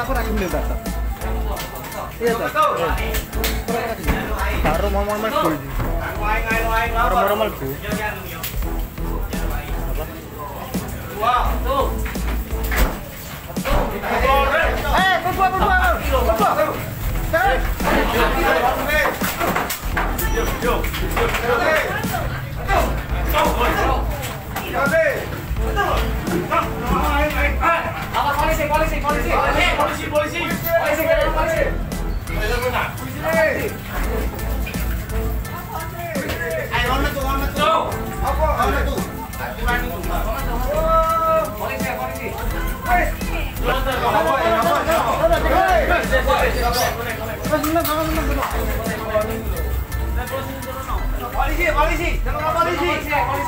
aku lagi beli batok. Iya toh. Baru mau mau iki. Baru mau. Eh, berdua berdua. Berdua. polisi, polisi, polisi, polisi, polisi, polisi, polisi. Ayo, ono tuh, ono tuh. Apa? Ono tuh. Polisi, polisi. Polisi, polisi, jangan polisi. Polisi, polisi, polisi.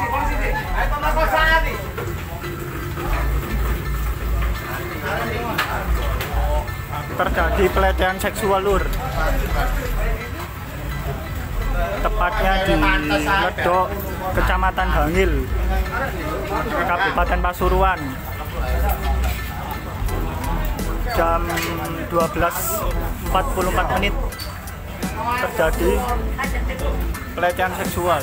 Terjadi pelecehan seksual lur. Tepatnya di Ledok, Kecamatan Bangil, Kabupaten Pasuruan. Jam 12.44 menit terjadi pelecehan seksual.